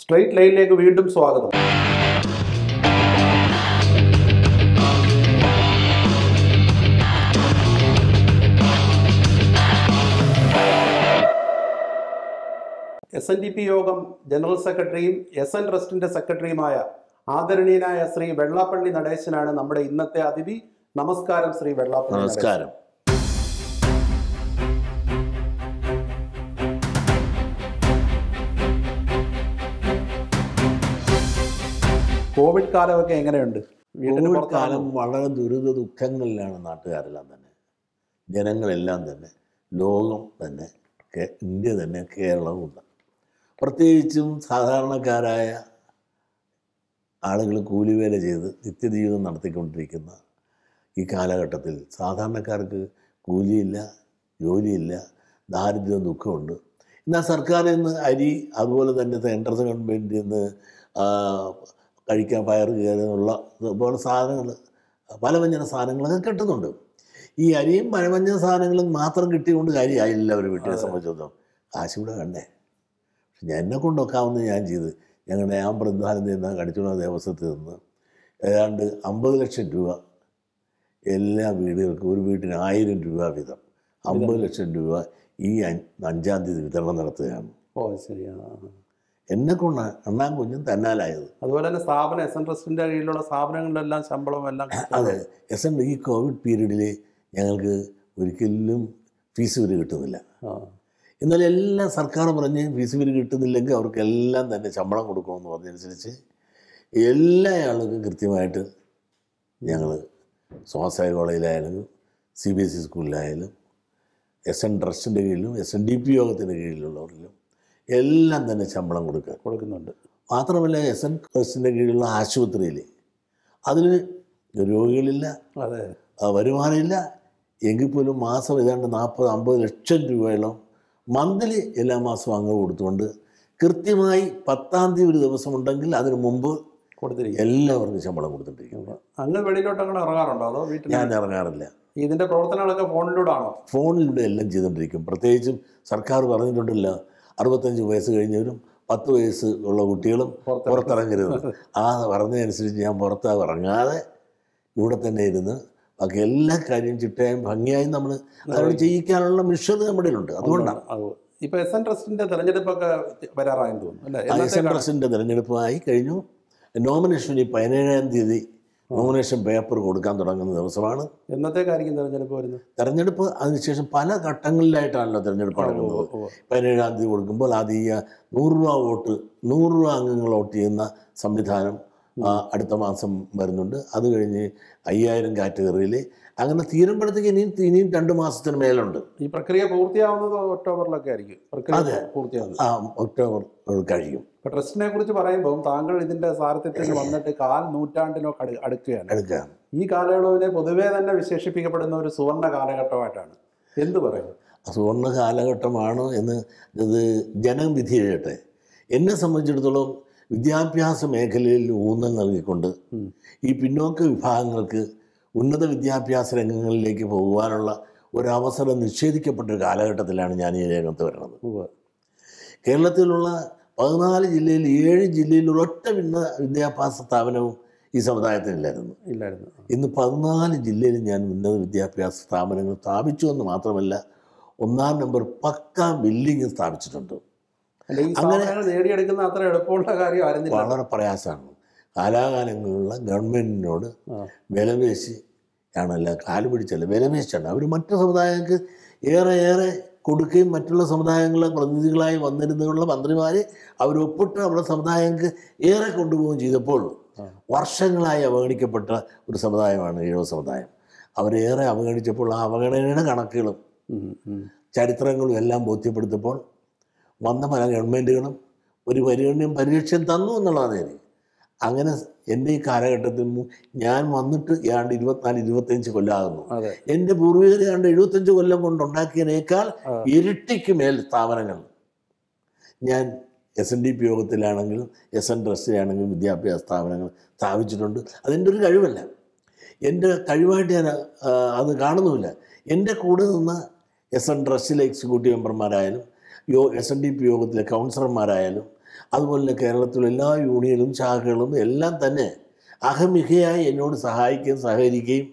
Straight ലൈനിലേക്ക് വീണ്ടും സ്വാഗതം. എസ് എൻ ഡി പി യോഗം ജനറൽ സെക്രട്ടറിയും എസ് എൻ ട്രസ്റ്റിന്റെ സെക്രട്ടറിയുമായ ആദരണീയനായ ശ്രീ വെള്ളാപ്പള്ളി നടേശനാണ് നമ്മുടെ ഇന്നത്തെ അതിഥി. നമസ്കാരം ശ്രീ വെള്ളാപ്പള്ളി നമസ്കാരം. കോവിഡ് കാലമൊക്കെ എങ്ങനെയുണ്ട്? കോവിഡ് കാലം വളരെ ദുരിത ദുഃഖങ്ങളിലാണ് നാട്ടുകാരെല്ലാം തന്നെ. ജനങ്ങളെല്ലാം തന്നെ. ലോകം തന്നെ. ഇന്ത്യ തന്നെ. കേരളവും ഉണ്ട്. പ്രത്യേകിച്ചും സാധാരണക്കാരായ ആളുകൾ കൂലിവേല ചെയ്ത് നിത്യജീവിതം നടത്തിക്കൊണ്ടിരിക്കുന്ന ഈ കാലഘട്ടത്തിൽ സാധാരണക്കാർക്ക് കൂലിയില്ല ജോലിയില്ല ദാരിദ്ര്യം ദുഃഖമുണ്ട്. എന്നാൽ സർക്കാരിൽ നിന്ന് അരി അതുപോലെ തന്നെ സെൻട്രൽ ഗവൺമെന്റിൽ നിന്ന് കഴിക്കാൻ പയർ കയറുന്നുള്ള ഇതുപോലെ സാധനങ്ങൾ പലവ്യഞ്ജന സാധനങ്ങളൊക്കെ കിട്ടുന്നുണ്ട്. ഈ അരിയും പലവ്യഞ്ജന സാധനങ്ങളും മാത്രം കിട്ടിയതുകൊണ്ട് കാര്യമായില്ല അവർ വീട്ടിനെ സംബന്ധിച്ചിടത്തോളം. കാശ് കൂടെ കണ്ടേ പക്ഷെ ഞാൻ എന്നെ കൊണ്ടൊക്കാവുന്ന ഞാൻ ചെയ്ത്. ഞങ്ങളുടെ ഞാൻ പ്രധാനം ചെയ്യുന്ന കടിച്ചുള്ള ദേവസ്വത്തിൽ നിന്ന് ഏതാണ്ട് അമ്പത് ലക്ഷം രൂപ എല്ലാ വീടുകൾക്കും ഒരു വീട്ടിന് ആയിരം രൂപ വീതം. അമ്പത് ലക്ഷം രൂപ ഈ അഞ്ചാം തീയതി വിതരണം നടത്തുകയാണ്. ഓ ശരിയാണ്. എന്നെ കൊണ്ട് അണ്ണാൻ കുഞ്ഞും തന്നാലായത്. അതുപോലെ തന്നെ സ്ഥാപനം എസ് എൻ ട്രസ്റ്റിന്റെ കീഴിലുള്ള സ്ഥാപനങ്ങളിലെല്ലാം ശമ്പളവും എല്ലാം. അതെ എസ് എൻ ഈ കോവിഡ് പീരീഡിൽ ഞങ്ങൾക്ക് ഒരിക്കലും ഫീസ് വരെ കിട്ടുന്നില്ല. എന്നാലും എന്നാൽ എല്ലാം സർക്കാർ പറഞ്ഞ് ഫീസ് വരെ കിട്ടുന്നില്ലെങ്കിൽ അവർക്കെല്ലാം തന്നെ ശമ്പളം കൊടുക്കണമെന്ന് പറഞ്ഞതനുസരിച്ച് എല്ലാ ആളുകൾക്കും കൃത്യമായിട്ട് ഞങ്ങൾ സ്വാശ്രയ കോളേജിലായാലും സി ബി എസ് ഇ സ്കൂളിലായാലും എസ് എൻ ട്രസ്റ്റിന്റെ കീഴിലും എസ് എൻ ഡി പി യോഗത്തിന്റെ കീഴിലുള്ളവരിലും എല്ലാം തന്നെ ശമ്പളം കൊടുക്കുക. കൊടുക്കുന്നുണ്ട്. മാത്രമല്ല എസ് എൻ ട്രസ്റ്റിന്റെ കീഴിലുള്ള ആശുപത്രിയിൽ അതിൽ രോഗികളില്ല അതെ. വരുമാനമില്ല. എങ്കിൽ പോലും മാസം ഏതാണ്ട് നാൽപ്പത് അമ്പത് ലക്ഷം രൂപയോളം മന്ത്ലി എല്ലാ മാസവും അങ്ങ് കൊടുത്തുകൊണ്ട് കൃത്യമായി പത്താം തീയതി ഒരു ദിവസം ഉണ്ടെങ്കിൽ അതിന് മുമ്പ് കൊടുത്തിരിക്കും. എല്ലാവർക്കും ശമ്പളം കൊടുത്തിട്ടിരിക്കുന്നു അങ്ങ് വെളിയിലോട്ട് അങ്ങനെ ഇറങ്ങാറുണ്ടോ? അതോ വീട്ടിൽ ഞാൻ ഇറങ്ങാറില്ല. ഇതിന്റെ പ്രവർത്തനങ്ങളൊക്കെ ഫോണിലൂടെ ആണോ? ഫോണിലൂടെ എല്ലാം ചെയ്തുകൊണ്ടിരിക്കും. പ്രത്യേകിച്ചും സർക്കാർ പറഞ്ഞിട്ടുണ്ടല്ലോ അറുപത്തഞ്ച് വയസ്സ് കഴിഞ്ഞവരും പത്ത് വയസ്സ് ഉള്ള കുട്ടികളും പുറത്ത് പുറത്തിറങ്ങരുത്. ആ പറഞ്ഞതനുസരിച്ച് ഞാൻ പുറത്ത് ഇറങ്ങാതെ ഇവിടെ തന്നെ ഇരുന്ന് ബാക്കി എല്ലാ കാര്യവും ചിട്ടയും ഭംഗിയായും നമ്മൾ അതോട് ചെയ്യിക്കാനുള്ള മിഷൻ നമ്മുടെ ഉണ്ട് അതുകൊണ്ടാണ്. ഇപ്പോൾ ഇപ്പൊ എസ് എൻ ട്രസ്റ്റിന്റെ തെരഞ്ഞെടുപ്പൊക്കെ വരാറായെന്ന് തോന്നുന്നു അല്ലേ? S N? ട്രസ്റ്റിന്റെ തെരഞ്ഞെടുപ്പായി കഴിഞ്ഞു. നോമിനേഷൻ ഈ പതിനേഴാം തീയതി നോമിനേഷൻ പേപ്പർ കൊടുക്കാൻ തുടങ്ങുന്ന ദിവസമാണ്. എന്നത്തേക്കായിരിക്കും തെരഞ്ഞെടുപ്പ് വരുന്നത് തെരഞ്ഞെടുപ്പ് അതിനുശേഷം പല ഘട്ടങ്ങളിലായിട്ടാണല്ലോ തെരഞ്ഞെടുപ്പ് നടക്കുന്നത്. പതിനേഴാം തീയതി കൊടുക്കുമ്പോൾ ആദ്യ ഈ നൂറ് രൂപ വോട്ട് നൂറ് രൂപ അംഗങ്ങൾ വോട്ട് ചെയ്യുന്ന സംവിധാനം അടുത്ത മാസം വരുന്നുണ്ട്. അത് കഴിഞ്ഞ് അയ്യായിരം കാറ്റഗറിയിൽ അങ്ങനെ തീരുമ്പോഴത്തേക്ക് ഇനിയും ഇനിയും രണ്ട് മാസത്തിന് മേലുണ്ട്. ഈ പ്രക്രിയ പൂർത്തിയാവുന്നത് ഒക്ടോബറിലൊക്കെ ആയിരിക്കും. അതെ. പൂർത്തിയാവുന്നത്. ആ ഒക്ടോബർ കഴിയും. ഇപ്പൊ ട്രസ്റ്റിനെ കുറിച്ച് പറയുമ്പോൾ താങ്കൾ ഇതിന്റെ സാരഥ്യത്തിൽ വന്നിട്ട് കാൽ നൂറ്റാണ്ടിനൊക്കെ അടു- അടുക്കുകയാണ്. എടുക്കുകയാണ് ഈ കാലയളവിനെ പൊതുവേ തന്നെ വിശേഷിപ്പിക്കപ്പെടുന്ന ഒരു സുവർണ കാലഘട്ടമായിട്ടാണ്. എന്ത് പറയുന്നത് സുവർണ കാലഘട്ടമാണ് എന്ന് ഇത് ജനം വിധി എഴുതട്ടെ എന്നെ സംബന്ധിച്ചിടത്തോളം വിദ്യാഭ്യാസ മേഖലയിൽ ഊന്നൽ നൽകിക്കൊണ്ട് ഈ പിന്നോക്ക വിഭാഗങ്ങൾക്ക് ഉന്നത വിദ്യാഭ്യാസ രംഗങ്ങളിലേക്ക് പോകുവാനുള്ള ഒരവസരം നിഷേധിക്കപ്പെട്ട ഒരു കാലഘട്ടത്തിലാണ് ഞാൻ ഈ രംഗത്ത് വരുന്നത്. കേരളത്തിലുള്ള പതിനാല് ജില്ലയിൽ ഏഴ് ജില്ലയിൽ ഒരൊറ്റ ഭിന്ന വിദ്യാഭ്യാസ സ്ഥാപനവും ഈ സമുദായത്തിനില്ലായിരുന്നു ഇല്ലായിരുന്നു. ഇന്ന് പതിനാല് ജില്ലയിൽ ഞാൻ ഉന്നത വിദ്യാഭ്യാസ സ്ഥാപനങ്ങൾ സ്ഥാപിച്ചു എന്ന് മാത്രമല്ല ഒന്നാം നമ്പർ പക്ക ബിൽഡിംഗ് സ്ഥാപിച്ചിട്ടുണ്ട്. അങ്ങനെ നേടിയെടുക്കുന്ന അത്ര എളുപ്പമുള്ള കാര്യം വളരെ പ്രയാസമാണ്. കാലാകാലങ്ങളിലുള്ള ഗവൺമെന്റിനോട്. വിലപേശി ആണല്ല കാൽ പിടിച്ചല്ല വിലമേശിച്ചാണ് അവർ മറ്റു സമുദായങ്ങൾക്ക് ഏറെ ഏറെ കൊടുക്കുകയും മറ്റുള്ള സമുദായങ്ങളെ പ്രതിനിധികളായി വന്നിരുന്നുള്ള മന്ത്രിമാർ അവരൊപ്പിട്ട് നമ്മുടെ സമുദായങ്ങൾക്ക് ഏറെ കൊണ്ടുപോവുകയും ചെയ്തപ്പോൾ. വർഷങ്ങളായി അവഗണിക്കപ്പെട്ട ഒരു സമുദായമാണ് ഈഴവ സമുദായം അവരേറെ അവഗണിച്ചപ്പോൾ ആ അവഗണനയുടെ കണക്കുകളും. ചരിത്രങ്ങളും എല്ലാം ബോധ്യപ്പെടുത്തപ്പോൾ വന്ന പല ഗവൺമെന്റുകളും ഒരു പരിഗണനയും പരിരക്ഷയും തന്നു എന്നുള്ളതാണ് എനിക്ക് അങ്ങനെ എന്റെ ഈ കാലഘട്ടത്തിൽ നിന്ന് ഞാൻ വന്നിട്ട് ഏതാണ്ട് ഇരുപത്തിനാല് ഇരുപത്തിയഞ്ച് കൊല്ലമാകുന്നു അതെ. എന്റെ പൂർവികർ ഏതാണ്ട് എഴുപത്തഞ്ച് കൊല്ലം കൊണ്ടുണ്ടാക്കിയതിനേക്കാൾ ഉണ്ടാക്കിയതിനേക്കാൾ ഇരട്ടിക്ക് മേൽ സ്ഥാപനങ്ങൾ. ഞാൻ എസ് എൻ ഡി പി യോഗത്തിലാണെങ്കിലും എസ് എൻ ട്രസ്റ്റിലാണെങ്കിലും വിദ്യാഭ്യാസ സ്ഥാപനങ്ങൾ സ്ഥാപിച്ചിട്ടുണ്ട്. അതിന്റെ ഒരു കഴിവല്ല. എന്റെ കഴിവായിട്ട് ഞാൻ അത് കാണുന്നുമില്ല. എന്റെ കൂടെ നിന്ന് എസ് എൻ ട്രസ്റ്റിലെ എക്സിക്യൂട്ടീവ് മെമ്പർമാരായാലും യോ എസ് എൻ ഡി പി യോഗത്തിലെ കൗൺസിലർമാരായാലും അതുപോലെ തന്നെ കേരളത്തിലെ എല്ലാ യൂണിയനും ശാഖകളും എല്ലാം തന്നെ അഹമികയായി എന്നോട് സഹായിക്കുകയും സഹകരിക്കുകയും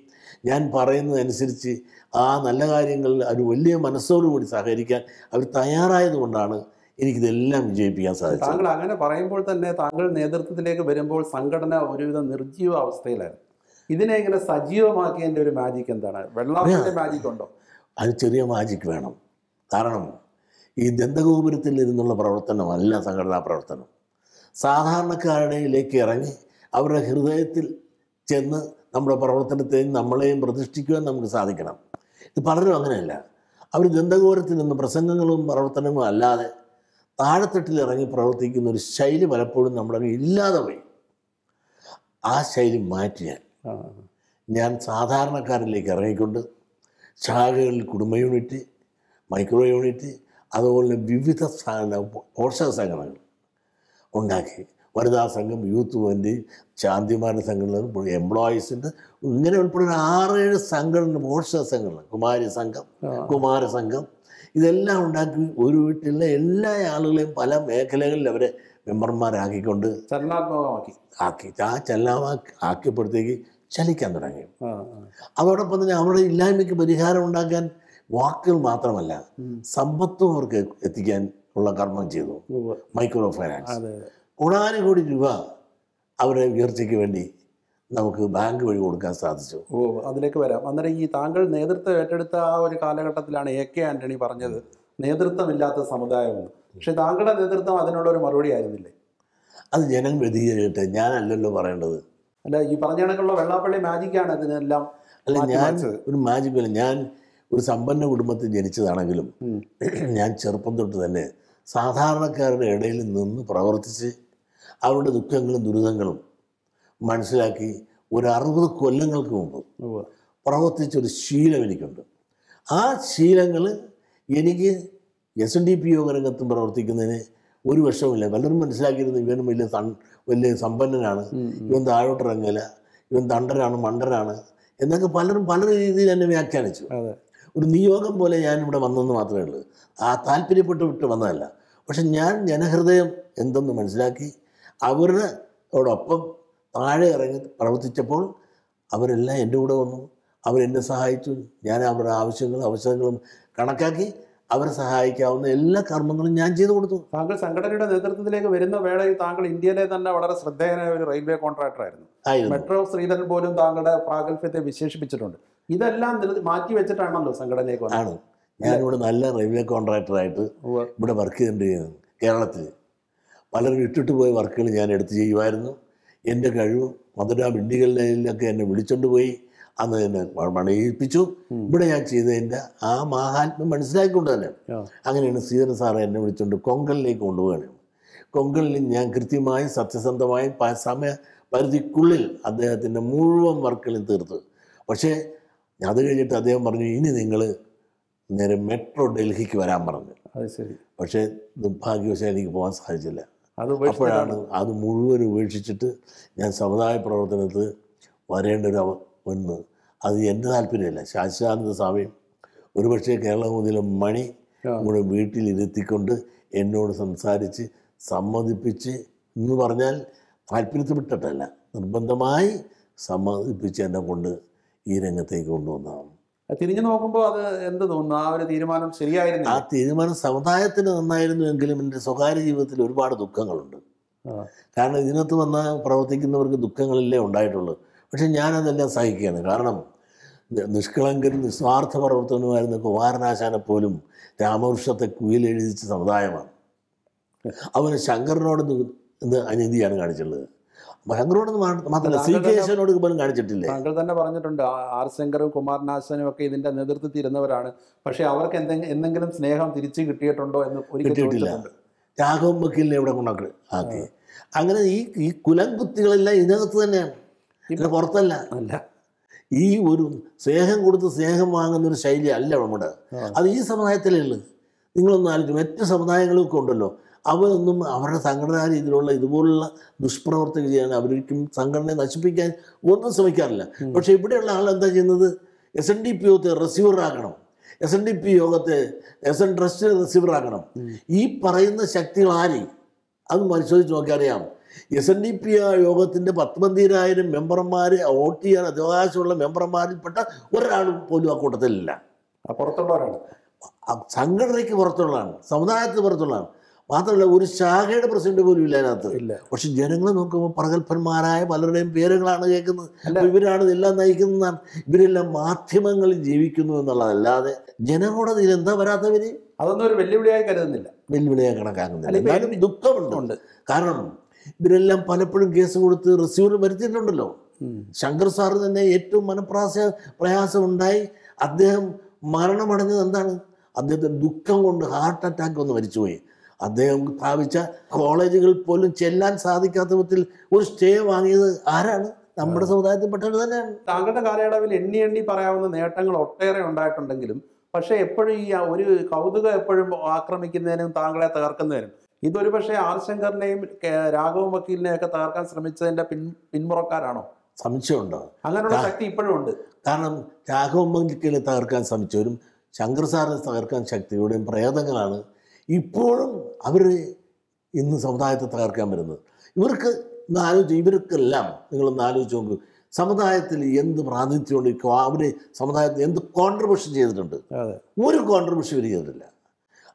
ഞാൻ പറയുന്നതനുസരിച്ച് ആ നല്ല കാര്യങ്ങളിൽ ഒരു വലിയ മനസ്സോടുകൂടി സഹകരിക്കാൻ അവർ തയ്യാറായതുകൊണ്ടാണ് എനിക്കിതെല്ലാം വിജയിപ്പിക്കാൻ സാധിച്ചത്. താങ്കൾ അങ്ങനെ പറയുമ്പോൾ തന്നെ താങ്കൾ നേതൃത്വത്തിലേക്ക് വരുമ്പോൾ സംഘടന ഒരുവിധം നിർജീവ അവസ്ഥയിലായിരുന്നു. ഇതിനെ ഇങ്ങനെ സജീവമാക്കിയതിന്റെ ഒരു മാജിക് എന്താണ്? വെള്ളാപ്പന്റെ മാജിക് ഉണ്ടോ? അത് ചെറിയ മാജിക് വേണം. കാരണം ഈ ദന്തഗോപുരത്തിൽ ഇരുന്നുള്ള പ്രവർത്തനമല്ല സംഘടനാ പ്രവർത്തനം. സാധാരണക്കാരുടെയിലേക്ക് ഇറങ്ങി അവരുടെ ഹൃദയത്തിൽ ചെന്ന് നമ്മുടെ പ്രവർത്തനത്തെയും നമ്മളെയും പ്രതിഷ്ഠിക്കുവാൻ നമുക്ക് സാധിക്കണം. ഇത് പലരും അങ്ങനെയല്ല. അവർ ദന്തഗോപുരത്തിൽ നിന്ന് പ്രസംഗങ്ങളും പ്രവർത്തനങ്ങളും അല്ലാതെ താഴെത്തട്ടിൽ ഇറങ്ങി പ്രവർത്തിക്കുന്ന ഒരു ശൈലി പലപ്പോഴും നമ്മുടെ ഇല്ലാതെ പോയി. ആ ശൈലി മാറ്റിയാൽ ഞാൻ സാധാരണക്കാരിലേക്ക് ഇറങ്ങിക്കൊണ്ട് ശാഖകളിൽ കുടുംബ യൂണിറ്റ് മൈക്രോ യൂണിറ്റ് അതുപോലെ വിവിധ സ്ഥാന പോഷക സംഘടനകൾ ഉണ്ടാക്കി. വനിതാ സംഘം യൂത്ത് മൂവ്മെന്റ് ശാന്തിമാരുടെ സംഘടന എംപ്ലോയീസിന്റെ ഇങ്ങനെ ഉൾപ്പെടെ ഒരു ആറേഴ് സംഘടന പോഷക സംഘടന കുമാരി സംഘം കുമാര സംഘം. ഇതെല്ലാം ഉണ്ടാക്കി ഒരു വീട്ടിലെ എല്ലാ ആളുകളെയും പല മേഖലകളിൽ അവരെ മെമ്പർമാരാക്കിക്കൊണ്ട് ചലനാത്മകമാക്കി. ആക്കി. ആ ചെല്ലാമാക്കി ആക്കിയപ്പോഴത്തേക്ക് ചലിക്കാൻ തുടങ്ങി. അതോടൊപ്പം തന്നെ അവരുടെ ഇല്ലായ്മയ്ക്ക് പരിഹാരം ഉണ്ടാക്കാൻ വാക്കുകൾ മാത്രമല്ല സമ്പത്തും അവർക്ക് എത്തിക്കാൻ ഉള്ള കർമ്മം ചെയ്തു. മൈക്രോ ഫൈനാൻസ് കോടാനുകോടി രൂപ അവരുടെ ഉയർച്ചയ്ക്ക് വേണ്ടി നമുക്ക് ബാങ്ക് വഴി കൊടുക്കാൻ സാധിച്ചു. ഓ അതിലേക്ക് വരാം. അന്നേരം ഈ താങ്കൾ നേതൃത്വം ഏറ്റെടുത്ത ആ ഒരു കാലഘട്ടത്തിലാണ് എ കെ ആന്റണി പറഞ്ഞത് നേതൃത്വമില്ലാത്ത സമുദായമെന്ന് പക്ഷെ താങ്കളുടെ നേതൃത്വം അതിനുള്ള ഒരു മറുപടി ആയിരുന്നില്ലേ? അത് ജനം വ്യതിചരിട്ടെ ഞാനല്ലല്ലോ പറയേണ്ടത്. അല്ല ഈ പറഞ്ഞ കണക്കുള്ള വെള്ളാപ്പള്ളി മാജിക്കാണ് ഇതിനെല്ലാം അല്ല ഞാൻ ഒരു മാജിക് അല്ല ഞാൻ ഒരു സമ്പന്ന കുടുംബത്തിൽ ജനിച്ചതാണെങ്കിലും ഞാൻ ചെറുപ്പം തൊട്ട് തന്നെ സാധാരണക്കാരുടെ ഇടയിൽ നിന്ന് പ്രവർത്തിച്ച് അവരുടെ ദുഃഖങ്ങളും ദുരിതങ്ങളും മനസ്സിലാക്കി ഒരു അറുപത് കൊല്ലങ്ങൾക്ക് മുമ്പ്. പ്രവർത്തിച്ചൊരു ശീലം എനിക്കുണ്ട്. ആ ശീലങ്ങൾ എനിക്ക് എസ് എൻ ഡി പി യോഗ രംഗത്തും പ്രവർത്തിക്കുന്നതിന് ഒരു വർഷമില്ല പലരും മനസ്സിലാക്കിയിരുന്നു ഇവനും വലിയ തൺ വലിയ സമ്പന്നനാണ്. ഇവൻ താഴോട്ടിറങ്ങില്ല ഇവൻ തണ്ടരാണ് മണ്ടരാണ് എന്നൊക്കെ പലരും പല രീതിയിൽ എന്നെ വ്യാഖ്യാനിച്ചു. ഒരു നിയോഗം പോലെ ഞാൻ ഇവിടെ വന്നെന്ന് മാത്രമേ ഉള്ളൂ. ആ താല്പര്യപ്പെട്ട് വിട്ട് വന്നതല്ല. പക്ഷെ ഞാൻ ജനഹൃദയം എന്തെന്ന് മനസ്സിലാക്കി അവരോടൊപ്പം താഴെ ഇറങ്ങി പ്രവർത്തിച്ചപ്പോൾ അവരെല്ലാം എന്റെ കൂടെ വന്നു. അവരെന്നെ സഹായിച്ചു. ഞാൻ അവരുടെ ആവശ്യങ്ങളും അവസരങ്ങളും കണക്കാക്കി അവരെ സഹായിക്കാവുന്ന എല്ലാ കർമ്മങ്ങളും ഞാൻ ചെയ്തു കൊടുത്തു. താങ്കൾ സംഘടനയുടെ നേതൃത്വത്തിലേക്ക് വരുന്ന വേളയിൽ താങ്കൾ ഇന്ത്യയിലെ തന്നെ വളരെ ശ്രദ്ധേയനായ ഒരു റെയിൽവേ കോൺട്രാക്ടർ ആയിരുന്നു ആയിരുന്നു. മെട്രോ ശ്രീധരൻ പോലും താങ്കളുടെ പ്രാഗൽഭ്യത്തെ വിശേഷിപ്പിച്ചിട്ടുണ്ട്. ഇതെല്ലാം മാറ്റി വെച്ചിട്ടാണല്ലോ സംഘടനയൊക്കെ ആണ്. ഞാനിവിടെ നല്ല റെയിൽവേ കോൺട്രാക്ടറായിട്ട് ആയിട്ട് ഇവിടെ വർക്ക് ചെയ്തിട്ടുണ്ട് കേരളത്തിൽ. പലരും ഇട്ടിട്ട് പോയ വർക്കുകൾ ഞാൻ എടുത്ത് ചെയ്യുമായിരുന്നു. എന്റെ കഴിവ് മധുര ഡിണ്ടികളിലൊക്കെ എന്നെ വിളിച്ചോണ്ട് പോയി. അന്ന് എന്നെ പണിയിപ്പിച്ചു. ഇവിടെ ഞാൻ ചെയ്തതിന്റെ ആ മാഹാത്മ്യം മനസ്സിലാക്കിക്കൊണ്ട് തന്നെ. അങ്ങനെയാണ് സീതന സാറ് എന്നെ വിളിച്ചുകൊണ്ട് കൊങ്കലിലേക്ക് കൊണ്ടുപോവുകയാണ് കൊങ്കലിൽ ഞാൻ കൃത്യമായും സത്യസന്ധമായും സമയ പരിധിക്കുള്ളിൽ അദ്ദേഹത്തിന്റെ മുഴുവൻ വർക്കുകളും തീർത്തു. പക്ഷേ അത് കഴിഞ്ഞിട്ട് അദ്ദേഹം പറഞ്ഞു ഇനി നിങ്ങൾ നേരെ മെട്രോ ഡൽഹിക്ക് വരാൻ പറഞ്ഞു. അത് ശരി. പക്ഷേ നിർഭാഗ്യവശാൽ എനിക്ക് പോകാൻ സാധിച്ചില്ല. അപ്പോഴാണ് അത് മുഴുവൻ ഉപേക്ഷിച്ചിട്ട് ഞാൻ സമുദായ പ്രവർത്തനത്തിൽ വരേണ്ട ഒരു ഒന്ന് അത് എന്റെ താല്പര്യമല്ല. ശാശ്വതാനന്ദ സ്വാമിയും ഒരുപക്ഷെ കേരളമുതലെ മണി. നമ്മുടെ വീട്ടിലിരുത്തിക്കൊണ്ട് എന്നോട് സംസാരിച്ച് സമ്മതിപ്പിച്ച് എന്ന് പറഞ്ഞാൽ താല്പര്യത്തിൽ വിട്ടിട്ടല്ല നിർബന്ധമായി സമ്മതിപ്പിച്ച് എന്നെ കൊണ്ട് ഈ രംഗത്തേക്ക് കൊണ്ടുവന്നതാണ്. തിരിഞ്ഞു നോക്കുമ്പോൾ അത് എന്ത് തോന്നുന്നു? ആ ഒരു തീരുമാനം ശരിയായിരുന്നു ആ തീരുമാനം സമുദായത്തിന് നന്നായിരുന്നു എങ്കിലും എന്റെ സ്വകാര്യ ജീവിതത്തിൽ ഒരുപാട് ദുഃഖങ്ങളുണ്ട്. കാരണം ഇതിനകത്ത് വന്ന പ്രവർത്തിക്കുന്നവർക്ക് ദുഃഖങ്ങളല്ലേ ഉണ്ടായിട്ടുള്ളൂ. പക്ഷെ ഞാനതെല്ലാം സഹിക്കുകയാണ്. കാരണം നിഷ്കളങ്കനും നിഷ്കളങ്കരും നിസ്വാർത്ഥ പ്രവർത്തനമായിരുന്ന കുമാരനാശാനെ പോലും രാമവൃക്ഷത്തെ കുയിലെഴുതിച്ച സമുദായമാണ്. അവന് ശങ്കരനോട് അനീതിയാണ് കാണിച്ചിട്ടുള്ളത് മാത്രമല്ല സി പോലും കാണിച്ചിട്ടില്ലേ? താങ്കൾ തന്നെ പറഞ്ഞിട്ടുണ്ട് ആർ ശങ്കറും കുമാരനാശനും ഒക്കെ ഇതിന്റെ നേതൃത്വത്തിൽ ഇരുന്നവരാണ്. പക്ഷെ അവർക്ക് എന്തെങ്കിലും എന്തെങ്കിലും സ്നേഹം തിരിച്ചു കിട്ടിയിട്ടുണ്ടോ എന്ന് കിട്ടിയിട്ടില്ല. രാഘവൻ വക്കീലിനെ ഇവിടെ കൊണ്ടാക്കി ആക്കി. അങ്ങനെ ഈ ഈ കുലം കുത്തികളെല്ലാം ഇതിനകത്ത് തന്നെയാണ്. ഇവിടെ പുറത്തല്ല. അല്ല. ഈ ഒരു സ്നേഹം കൊടുത്ത് സ്നേഹം വാങ്ങുന്ന ഒരു ശൈലി അല്ല നമ്മുടെ. അത് ഈ സമുദായത്തിലേ നിങ്ങളൊന്നും നിങ്ങളൊന്ന് ആലോചിക്കും മറ്റ് സമുദായങ്ങളൊക്കെ ഉണ്ടല്ലോ. അവരൊന്നും അവരുടെ സംഘടനാ രീതിയിലുള്ള ഇതുപോലുള്ള ദുഷ്പ്രവർത്തനം ചെയ്യാൻ അവരൊരിക്കും സംഘടനയെ നശിപ്പിക്കാൻ ഒന്നും ശ്രമിക്കാറില്ല. പക്ഷെ ഇവിടെയുള്ള ആൾ എന്താ ചെയ്യുന്നത്? എസ് എൻ ഡി പി യോഗത്തെ റെസീവറാക്കണം എസ് എൻ ഡി പി യോഗത്തെ എസ് എൻ ട്രസ്റ്റ് റെസീവറാക്കണം ഈ പറയുന്ന ശക്തികൾ ആരെയും അത് പരിശോധിച്ച് നോക്കിയാൽ അറിയാം എസ് എൻ ഡി പി യോഗത്തിന്റെ പത്തൊമ്പതിനായിരം മെമ്പർമാരെ വോട്ട് ചെയ്യാൻ അവകാശമുള്ള മെമ്പർമാരിൽപ്പെട്ട ഒരാളും പോലും ആ കൂട്ടത്തിലില്ല. ആ, പുറത്തുള്ളവരാണ്. സംഘടനയ്ക്ക് പുറത്തുള്ളതാണ്. സമുദായത്തിന് പുറത്തുള്ളതാണ്. മാത്രമല്ല ഒരു ശാഖയുടെ പ്രസിഡന്റ് പോലും ഇല്ല അതിനകത്ത്. ഇല്ല. പക്ഷെ ജനങ്ങൾ നോക്കുമ്പോൾ പ്രഗത്ഭന്മാരായ പലരുടെയും പേരുകളാണ് കേൾക്കുന്നത്. ഇവരാണ് ഇതെല്ലാം നയിക്കുന്നതാണ്. ഇവരെല്ലാം മാധ്യമങ്ങളിൽ ജീവിക്കുന്നു എന്നുള്ളതല്ലാതെ ജനകോടതിയിൽ എന്താ വരാത്തവര് അതൊന്നും ഒരു വെല്ലുവിളിയായി കരുതുന്നില്ല. വെല്ലുവിളിയായി കണക്കാക്കുന്നില്ല. എന്നാലും ദുഃഖമുണ്ട്. കാരണം ഇവരെല്ലാം പലപ്പോഴും കേസ് കൊടുത്ത് റിസീവർ വരുത്തിയിട്ടുണ്ടല്ലോ. ശങ്കർ സാറ് തന്നെ ഏറ്റവും മനപ്രാസ പ്രയാസം ഉണ്ടായി. അദ്ദേഹം മരണമടഞ്ഞത് എന്താണ്? അദ്ദേഹത്തിന് ദുഃഖം കൊണ്ട് ഹാർട്ട് അറ്റാക്ക് വന്ന് മരിച്ചുപോയി. അദ്ദേഹം സ്ഥാപിച്ച കോളേജുകൾ പോലും ചെല്ലാൻ സാധിക്കാത്ത വിധത്തിൽ ഒരു സ്റ്റേ വാങ്ങിയത് ആരാണ്? നമ്മുടെ സമുദായത്തിൽപ്പെട്ടവർ തന്നെയാണ്. താങ്കളുടെ കാലയളവിൽ എണ്ണി എണ്ണി പറയാവുന്ന നേട്ടങ്ങൾ ഒട്ടേറെ ഉണ്ടായിട്ടുണ്ടെങ്കിലും പക്ഷേ എപ്പോഴും ഈ ഒരു കൗതുകം എപ്പോഴും ആക്രമിക്കുന്നതിനും താങ്കളെ തകർക്കുന്നതിനും ഇതൊരു പക്ഷേ ആർ ശങ്കറിനെയും രാഘവ രാഘവൻ വക്കീലിനെയും ഒക്കെ തകർക്കാൻ ശ്രമിച്ചതിന്റെ പിൻ പിന്മുറക്കാരാണോ? സംശയമുണ്ടോ? അങ്ങനെയുള്ള ശക്തി ഇപ്പോഴും ഉണ്ട്. കാരണം രാഘവൻ വക്കീലിനെ തകർക്കാൻ ശ്രമിച്ചവരും ശങ്കർ സാറിനെ തകർക്കാൻ ശക്തിയുടെയും പ്രേതങ്ങളാണ്. ഇപ്പോഴും അവർ ഇന്ന് സമുദായത്തെ തകർക്കാൻ വരുന്നത്. ഇവർക്ക് ഇന്ന് ആലോചിച്ച് ഇവർക്കെല്ലാം നിങ്ങളൊന്ന് ആലോചിച്ച് നോക്കൂ. സമുദായത്തിൽ എന്ത് പ്രാതിനിധ്യമുണ്ട് അവർ സമുദായത്തിൽ എന്ത് കോൺട്രിബ്യൂഷൻ ചെയ്തിട്ടുണ്ട്? ഒരു കോൺട്രിബ്യൂഷൻ ഇവർ ചെയ്തിട്ടില്ല.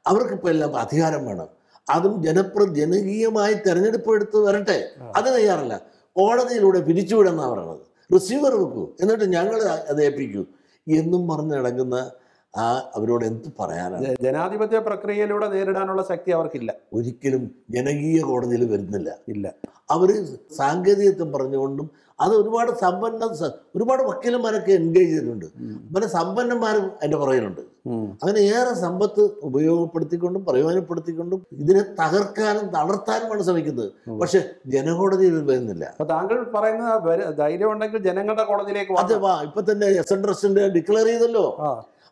അവർക്കിപ്പോൾ എല്ലാം അധികാരം വേണം. അതും ജനപ്ര ജനകീയമായി തെരഞ്ഞെടുപ്പ് എടുത്ത് വരട്ടെ. അത് തയ്യാറല്ല. കോടതിയിലൂടെ പിരിച്ചുവിടുന്ന പറയണത്. റിസീവർ വെക്കൂ. എന്നിട്ട് ഞങ്ങൾ അത് ഏൽപ്പിക്കൂ. എന്നും പറഞ്ഞ് നടക്കുന്ന ആ അവരോട് എന്ത് പറയാനാണ്? ജനാധിപത്യ പ്രക്രിയയിലൂടെ നേരിടാനുള്ള ശക്തി അവർക്കില്ല. ഒരിക്കലും ജനകീയ കോടതിയിൽ വരുന്നില്ല. ഇല്ല. അവർ സാങ്കേതികത്വം പറഞ്ഞുകൊണ്ടും അത് ഒരുപാട് സമ്പന്ന ഒരുപാട് വക്കീലന്മാരൊക്കെ എൻഗേജ് ചെയ്തിട്ടുണ്ട്. പല സമ്പന്നന്മാരും അതിന്റെ പറയുന്നുണ്ട് അങ്ങനെ ഏറെ സമ്പത്ത് ഉപയോഗപ്പെടുത്തിക്കൊണ്ടും പ്രയോജനപ്പെടുത്തിക്കൊണ്ടും ഇതിനെ തകർക്കാനും തളർത്താനുമാണ് ശ്രമിക്കുന്നത്. പക്ഷെ ജനകോടതിയിൽ വരുന്നില്ല. അപ്പൊ താങ്കൾ പറയുന്ന ധൈര്യം ഉണ്ടെങ്കിൽ ജനങ്ങളുടെ കോടതിയിലേക്ക് അതെ വാ. വാ ഇപ്പൊ തന്നെ എസ് എൻ ട്രസ്റ്റിന്റെ ഡിക്ലെയർ ചെയ്തല്ലോ.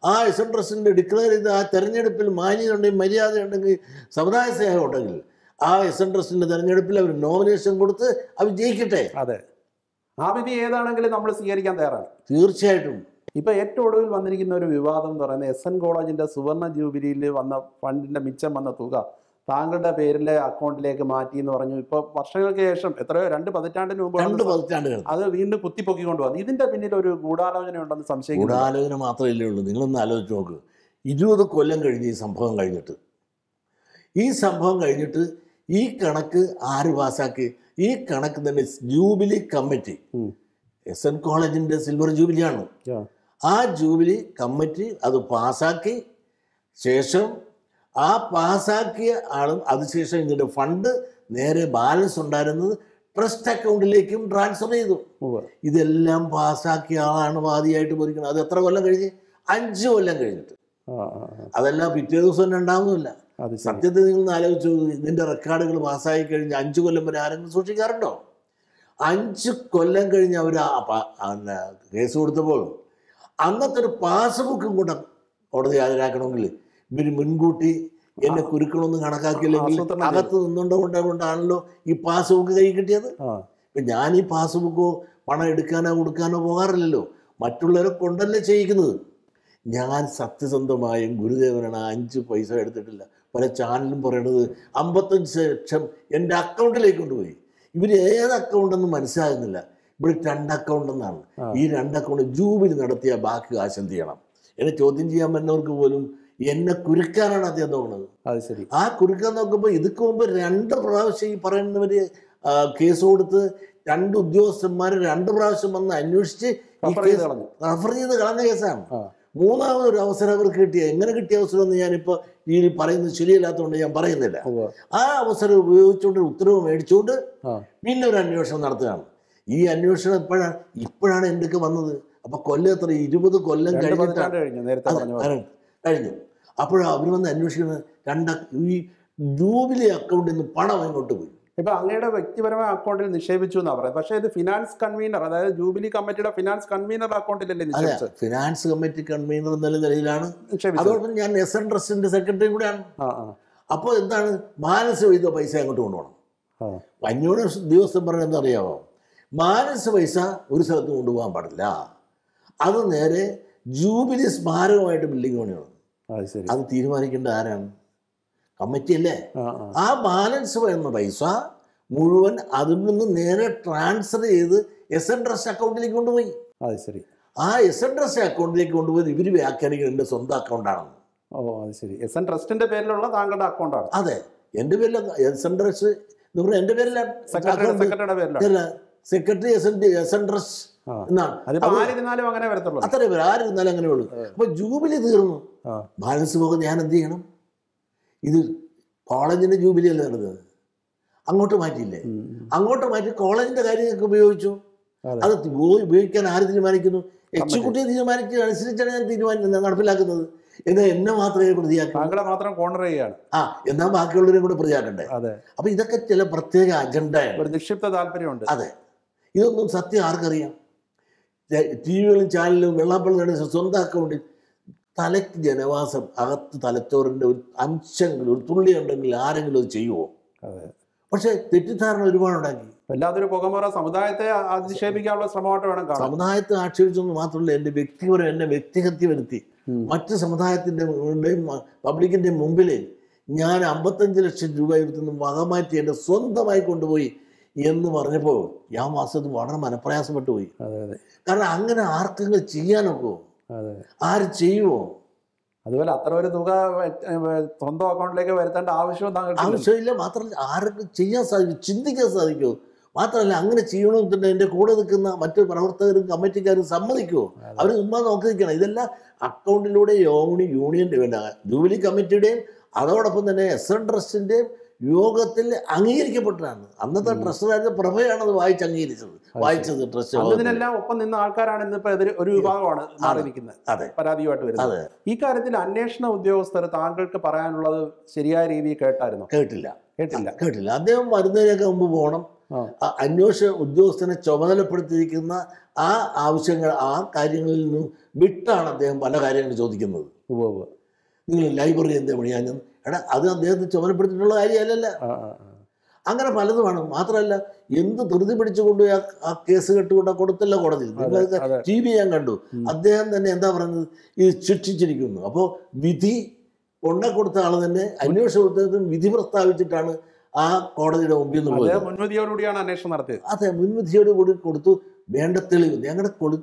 ആ എസ് എൻ പ്രസിഡന്റ് ഡിക്ലെയർ ചെയ്ത ആ തെരഞ്ഞെടുപ്പിൽ മാന്യത ഉണ്ടെങ്കിൽ മര്യാദ ഉണ്ടെങ്കിൽ സമുദായ സ്നേഹം ഉണ്ടെങ്കിൽ ആ എസ് എൻ ട്രസ്റ്റിന്റെ തെരഞ്ഞെടുപ്പിൽ അവർ നോമിനേഷൻ കൊടുത്ത് അവർ ജയിക്കട്ടെ. അതെ. ആ വിധി ഏതാണെങ്കിലും നമ്മൾ സ്വീകരിക്കാൻ തയ്യാറാണ്. തീർച്ചയായിട്ടും. ഇപ്പൊ ഏറ്റവും ഒടുവിൽ വന്നിരിക്കുന്ന ഒരു വിവാദം എന്ന് പറയുന്നത് എസ് എൻ കോളേജിന്റെ സുവർണ ജൂബിലിയിൽ വന്ന ഫണ്ടിന്റെ മിച്ചം വന്ന തുക. താങ്കളുടെ പേരിലെ അക്കൗണ്ടിലേക്ക് മാറ്റി എന്ന് പറഞ്ഞു. ഇപ്പൊ വർഷങ്ങൾക്ക് ശേഷം എത്രയോ രണ്ട് പതിറ്റാണ്ടിന് മുമ്പ് രണ്ട് പതിറ്റാണ്ടുകൾ. അത് വീണ്ടും കുത്തിപ്പൊക്കിക്കൊണ്ട് വന്നു. ഇതിന്റെ പിന്നിൽ ഒരു ഗൂഢാലോചന ഉണ്ടെന്ന് സംശയിക്കുന്നു. ഗൂഢാലോചന മാത്രമല്ലേ ഉള്ളൂ. നിങ്ങളൊന്ന് ആലോചിച്ച് നോക്ക്. ഇരുപത് കൊല്ലം കഴിഞ്ഞ് ഈ സംഭവം കഴിഞ്ഞിട്ട്. ഈ സംഭവം കഴിഞ്ഞിട്ട് ഈ കണക്ക് ആര് പാസ്സാക്കി? ഈ കണക്ക് തന്നെ ജൂബിലി കമ്മിറ്റി. എസ് എൻ കോളേജിന്റെ സിൽവർ ജൂബിലിയാണ് ആ. ആ ജൂബിലി കമ്മിറ്റി അത് പാസ്സാക്കി ശേഷം ആ പാസാക്കിയ ആളും അതിനുശേഷം ഇതിന്റെ ഫണ്ട് നേരെ ബാലൻസ് ഉണ്ടായിരുന്നത് ട്രസ്റ്റ് അക്കൗണ്ടിലേക്കും ട്രാൻസ്ഫർ ചെയ്തു. ഇതെല്ലാം പാസ്സാക്കിയ ആളാണ് വാദിയായിട്ട് പോയിരിക്കുന്നത് അത് എത്ര കൊല്ലം കഴിഞ്ഞ്? അഞ്ച് കൊല്ലം കഴിഞ്ഞിട്ട്. അതെല്ലാം പിറ്റേ ദിവസം തന്നെ ഉണ്ടാവുന്നില്ല. സത്യത്തിൽ നിങ്ങൾ ആലോചിച്ചു ഇതിന്റെ റെക്കോർഡുകൾ പാസ്സായി കഴിഞ്ഞ് അഞ്ച് കൊല്ലം വരെ ആരെങ്കിലും സൂക്ഷിക്കാറുണ്ടോ? അഞ്ച് കൊല്ലം കഴിഞ്ഞ് അവർ കേസ് കൊടുത്തപ്പോൾ അന്നത്തെ ഒരു പാസ്ബുക്കും കൂടെ കോടതി ഹാജരാക്കണമെങ്കിൽ ഇവർ മുൻകൂട്ടി എന്നെ കുരുക്കണമെന്ന് കണക്കാക്കിയില്ലെങ്കിൽ. അകത്ത് നിന്നുകൊണ്ട് കൊണ്ടാണല്ലോ ഈ പാസ്ബുക്ക് കൈ കിട്ടിയത്. ഇപ്പം ഞാൻ ഈ പാസ്ബുക്കോ പണം എടുക്കാനോ കൊടുക്കാനോ പോകാറില്ലല്ലോ. മറ്റുള്ളവരെ കൊണ്ടല്ലേ ചെയ്യിക്കുന്നത്? ഞാൻ സത്യസന്ധമായും ഗുരുദേവനാണ് അഞ്ച് പൈസ എടുത്തിട്ടില്ല. പല ചാനലും പറയണത് അമ്പത്തഞ്ച് ലക്ഷം എന്റെ അക്കൗണ്ടിലേക്ക് കൊണ്ടുപോയി. ഇവർ ഏത് അക്കൗണ്ടെന്ന് മനസ്സിലാകുന്നില്ല. ഇവിടെ രണ്ട് അക്കൗണ്ട് എന്നാണ് ഈ രണ്ട് അക്കൗണ്ട് ജൂബിലി നടത്തിയ ബാക്കി കാശ് എന്ത് ചെയ്യണം? എന്നെ ചോദ്യം ചെയ്യാൻ പറ്റുന്നവർക്ക് പോലും എന്നെ കുരുക്കാനാണ് അദ്ദേഹം തോന്നുന്നത് അത് ശരി. ആ കുരുക്കാൻ നോക്കുമ്പോൾ ഇതുക്ക് മുമ്പ് രണ്ട് പ്രാവശ്യം ഈ പറയുന്നവര് കേസ് കൊടുത്ത് രണ്ട് ഉദ്യോഗസ്ഥന്മാർ രണ്ട് പ്രാവശ്യം വന്ന് അന്വേഷിച്ച് ഈ കേസ് റഫർ ചെയ്ത് കളഞ്ഞ കേസാണ്. മൂന്നാമത് ഒരു അവസരം അവർക്ക് കിട്ടിയ എങ്ങനെ കിട്ടിയ അവസരം എന്ന് ഞാനിപ്പോൾ ഈ പറയുന്നത് ശരിയല്ലാത്തതുകൊണ്ട് ഞാൻ പറയുന്നില്ല. ആ അവസരം ഉപയോഗിച്ചുകൊണ്ട് ഉത്തരവ് മേടിച്ചുകൊണ്ട് പിന്നെ ഒരു അന്വേഷണം നടത്തുകയാണ്. ഈ അന്വേഷണം എപ്പോഴാണ് ഇപ്പോഴാണ് എന്തൊക്കെ വന്നത്? അപ്പൊ കൊല്ലം എത്ര? ഇരുപത് കൊല്ലം കഴിഞ്ഞിട്ടാണ്. കഴിഞ്ഞു. അപ്പോഴാണ് അവർ വന്ന് അന്വേഷിക്കുന്നത് രണ്ട് ഈ ജൂബിലി അക്കൗണ്ടിൽ നിന്ന് പണം അങ്ങോട്ട് പോയി. ഇപ്പൊ അങ്ങയുടെ വ്യക്തിപരമായ അക്കൗണ്ടിൽ നിക്ഷേപിച്ചു എന്നാ പറയുന്നത്. പക്ഷേ ഇത് ഫിനാൻസ് കൺവീനർ അതായത് ജൂബിലി കമ്മിറ്റിയുടെ ഫിനാൻസ് കൺവീനർ അക്കൗണ്ടിലല്ലേ നിക്ഷേപിച്ചത്? ഫിനാൻസ് കമ്മിറ്റി കൺവീനർ എന്നുള്ള നിലയിലാണ്. അതോടൊപ്പം ഞാൻ എസ് എൻ ട്രസ്റ്റിന്റെ സെക്രട്ടറി കൂടെയാണ്. അപ്പോൾ എന്താണ്? മാനസ ചെയ്ത പൈസ അങ്ങോട്ട് കൊണ്ടുപോകണം. അഞ്ഞൂറ് ദിവസം പറഞ്ഞ എന്താ അറിയാമോ മാനസ പൈസ ഒരു സ്ഥലത്ത് കൊണ്ടുപോകാൻ പാടില്ല. അത് നേരെ ജൂബിലി സ്മാരകമായിട്ട് ബിൽഡിംഗ് പണിയാണ്. അത് തീരുമാനിക്കേണ്ട ആരാണ്? കമ്മിറ്റി അല്ലേ? ആ ബാലൻസ് വരുന്ന പൈസ മുഴുവൻ അതിൽ നിന്ന് നേരെ ട്രാൻസ്ഫർ ചെയ്ത് എസ് എൻ ട്രസ്റ്റ് അക്കൗണ്ടിലേക്ക് കൊണ്ടുപോയി. അത് ശരി. ആ എസ് എൻ ട്രസ്റ്റ് അക്കൗണ്ടിലേക്ക് കൊണ്ടുപോയി ഇവർ വ്യാഖ്യാനിക്കുന്നത് എന്റെ സ്വന്തം അക്കൗണ്ടാണെന്ന്. ഓ അത് ശരി. എസ് എൻ ട്രസ്റ്റിന്റെ പേരിലുള്ള താങ്കളുടെ അക്കൗണ്ടാണ്. അതെ. എന്റെ പേരിൽ എസ് എൻ ട്രസ്റ്റ് എന്ന് പറഞ്ഞാൽ എന്റെ പേരിലാണ്. സെക്രട്ടറി സെക്രട്ടറിയുടെ പേരിലാണ്. Secretary S N S N trust ആ. എന്നാണ് ആരിരുന്നാലും അങ്ങനെ വരത്തുള്ളൂ. അത്രയും പേര് ആരിരുന്നാലും അങ്ങനെ ഉള്ളൂ. അപ്പൊ ജൂബിലി തീർന്നു. ബാലൻസ് പോകുന്ന ഞാൻ എന്ത് ചെയ്യണം? ഇത് കോളേജിന്റെ ജൂബിലി അല്ലേ നടന്നത്? അങ്ങോട്ട് മാറ്റിയില്ലേ. അങ്ങോട്ട് മാറ്റി കോളേജിന്റെ കാര്യങ്ങൾക്ക് ഉപയോഗിച്ചു? അതെ. അത് ഉപ- ഉപയോഗിക്കാൻ ആര് തീരുമാനിക്കുന്നു? എക്സിക്യൂട്ടീവ് തീരുമാനിക്കുക അനുസരിച്ചാണ് ഞാൻ തീരുമാനം നടപ്പിലാക്കുന്നത്. എന്നാൽ എന്നെ മാത്രമേ പ്രതിയാക്കൂ. മാത്രം കോർണർ ചെയ്യാണ് ആ എന്നാൽ ബാക്കിയുള്ളവരെയും കൂടെ പ്രതിയാക്കണ്ടേ? അപ്പൊ ഇതൊക്കെ ചില പ്രത്യേക അജണ്ടയാണ് നിക്ഷിപ്ത താല്പര്യമുണ്ട്. അതെ. ഇതൊന്നും സത്യം ആർക്കറിയാം? ടി വികളും ചാനലും വെള്ളാപ്പള്ളി നടന്ന സ്വന്തം അക്കൗണ്ടിൽ തലയ്ക്ക് ജനവാസം അകത്ത് തലച്ചോറിന്റെ ഒരു അംശങ്ങൾ ഒരു തുള്ളി ഉണ്ടെങ്കിൽ ആരെങ്കിലും അത് ചെയ്യുമോ പക്ഷേ തെറ്റിദ്ധാരണ വല്ലാത്തൊരു പുകമുറ സമുദായത്തെ അധിക്ഷേപിക്കാനുള്ള ശ്രമമായിട്ട് വേണം സമുദായത്തെ ആക്ഷേപിച്ചെന്ന് മാത്രമല്ല എന്റെ വ്യക്തിപരം എന്നെ വ്യക്തിഹത്യ വരുത്തി. മറ്റ് സമുദായത്തിന്റെ പബ്ലിക്കിന്റെ മുമ്പിൽ ഞാൻ അമ്പത്തഞ്ച് ലക്ഷം രൂപ എടുത്തുനിന്ന് വകമാറ്റി എന്റെ സ്വന്തമായി കൊണ്ടുപോയി എന്ന് പറഞ്ഞപ്പോൾ ഞാൻ വാസ്തവത്തിൽ വളരെ മനപ്രയാസപ്പെട്ടു പോയി. കാരണം അങ്ങനെ ആർക്കെങ്കിലും ചെയ്യാനൊക്കോ? ആര് ചെയ്യുമോ അതുപോലെ അത്ര ഒരു തുക സ്വന്തം അക്കൗണ്ടിലേക്ക് വരുത്തേണ്ട ആവശ്യവും ആവശ്യമില്ല മാത്രമല്ല ആർക്കും ചെയ്യാൻ സാധിക്കും ചിന്തിക്കാൻ സാധിക്കുമോ മാത്രമല്ല അങ്ങനെ ചെയ്യണമെന്ന് തന്നെ എന്റെ കൂടെ നിൽക്കുന്ന മറ്റു പ്രവർത്തകരും കമ്മിറ്റിക്കാരും സമ്മതിക്കുമോ അവർ ചുമ്മാ നോക്കി നിൽക്കണം. ഇതെല്ലാം അക്കൗണ്ടിലൂടെ യോണി യൂണിയന്റെ വേണ്ട. ജൂബിലി കമ്മിറ്റിയുടെയും അതോടൊപ്പം തന്നെ എസ് എൻ ട്രസ്റ്റിന്റെയും യോഗത്തിൽ അംഗീകരിക്കപ്പെട്ടതാണ് അന്നത്തെ പ്രഭയാണ് അത് വായിച്ച് അംഗീകരിച്ചത്. വായിച്ചത് ട്രസ്റ്റ്. ഇതിനെല്ലാം ഒപ്പം നിന്ന ആൾക്കാരാണ് ഇന്നിപ്പോ എതിര് ഒരു വിഭാഗമാണ് മാറി നിൽക്കുന്നത് അതെ. പരാതിയുമായിട്ട് വരുന്നത്. ഈ കാര്യത്തിൽ അന്വേഷണ ഉദ്യോഗസ്ഥർ താങ്കൾക്ക് പറയാനുള്ളത് ശരിയായ രീതിയിൽ കേട്ടായിരുന്നു? കേട്ടില്ല. കേട്ടില്ല. കേട്ടില്ല. അദ്ദേഹം വരുന്നതിനൊക്കെ മുമ്പ് പോകണം. അന്വേഷണ ഉദ്യോഗസ്ഥനെ ചുമതലപ്പെടുത്തിയിരിക്കുന്ന ആ ആവശ്യങ്ങൾ ആ കാര്യങ്ങളിൽ നിന്നും വിട്ടാണ് അദ്ദേഹം പല കാര്യങ്ങളും ചോദിക്കുന്നത്. നിങ്ങൾ ലൈബ്രറി എന്താ പണിയാൻ എടാ അത് അദ്ദേഹത്തെ ചുമതലപ്പെടുത്തിയിട്ടുള്ള കാര്യമല്ലല്ല. അങ്ങനെ പലതും വേണം അങ്ങനെ പലതുമാണ് മാത്രമല്ല എന്ത് ധൃതി പിടിച്ചുകൊണ്ട് ആ ആ കേസ് കെട്ടുകൊണ്ട് കൊടുത്തല്ല കോടതി. ടി വി ഞാൻ കണ്ടു. അദ്ദേഹം തന്നെ എന്താ പറയുന്നത് ഇത് ശിക്ഷിച്ചിരിക്കുന്നു. അപ്പോൾ വിധി കൊണ്ട കൊടുത്ത ആൾ തന്നെ അന്വേഷണ ഉദ്യോഗത്തിന് വിധി പ്രസ്താവിച്ചിട്ടാണ് ആ കോടതിയുടെ മുമ്പിൽ നിന്ന് പോയത്. മുൻവിധിയോടുകൂടിയാണ് അന്വേഷണം നടത്തിയത്. അതെ മുൻവിധിയോട് കൂടി കൊടുത്തു. വേണ്ട തെളിവ്. ഞങ്ങളുടെ കൊടു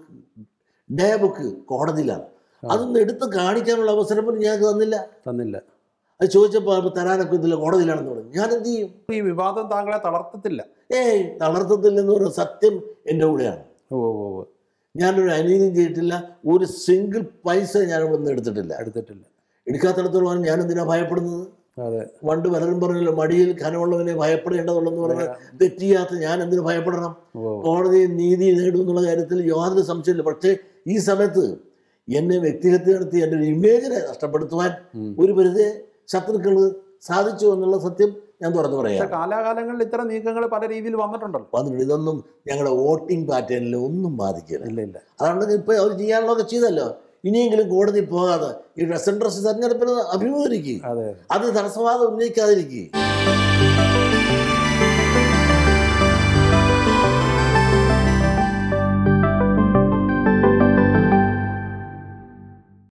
ഡേ ബുക്ക് കോടതിയിലാണ്. അതൊന്നും അതൊന്ന് എടുത്ത് കാണിക്കാനുള്ള അവസരം പോലും ഞങ്ങൾക്ക് തന്നില്ല. തന്നില്ല. അത് ചോദിച്ചപ്പോൾ തരാനൊക്കെ ഇതില്ല കോടതിയിലാണെന്ന് പറഞ്ഞു. ഞാൻ എന്ത് ചെയ്യും ഈ വിവാദം താങ്കളെ തളർത്തത്തില്ല. ഏയ് തളർത്തത്തില്ലെന്ന് പറഞ്ഞ സത്യം എന്റെ കൂടെയാണ്. ഓ ഓ ഓ ഞാനൊരു അനീതിയും ചെയ്തിട്ടില്ല ഒരു സിംഗിൾ പൈസ ഞാൻ ഇവിടെ നിന്ന് എടുത്തിട്ടില്ല. എടുത്തിട്ടില്ല. എടുക്കാത്തടത്തോളം ഞാൻ എന്തിനാ ഭയപ്പെടുന്നത്? അതെ. പണ്ട് പലരും പറഞ്ഞല്ലോ മടിയിൽ ഖനമുള്ളവനെ ഭയപ്പെടേണ്ടതുള്ളെന്ന് പറഞ്ഞ തെറ്റിയാത്ത ഞാൻ എന്തിനു ഭയപ്പെടണം കോടതി നീതി നേടും എന്നുള്ള കാര്യത്തിൽ യാതൊരു സംശയമില്ല പക്ഷേ ഈ സമയത്ത് എന്നെ വ്യക്തിഹത്യ നടത്തി എന്റെ ഒരു ഇമേജിനെ നഷ്ടപ്പെടുത്തുവാൻ ഒരു പരിധി ശത്രുക്കൾ സാധിച്ചു എന്നുള്ള സത്യം ഞാൻ തുറന്നു പറയാം. കാലാകാലങ്ങളിൽ ഇത്തരം നീക്കങ്ങൾ പല രീതിയിൽ വന്നിട്ടുണ്ടല്ലോ. വന്നിട്ടുണ്ട്. ഇതൊന്നും ഞങ്ങളുടെ വോട്ടിംഗ് പാറ്റേണിൽ ഒന്നും ബാധിക്കില്ല. ഇല്ല ഇല്ല. അതുകൊണ്ട് ഇപ്പോൾ അവർ ചെയ്യാനുള്ളതൊക്കെ ചെയ്തല്ലോ. ഇനിയെങ്കിലും കോടതി പോകാതെ ഈ റെസൻട്രസ് തെരഞ്ഞെടുപ്പിന് അഭിമുഖീകരിക്കുക അതെ. അത് തടസ്സവാദം ഉന്നയിക്കാതിരിക്കുക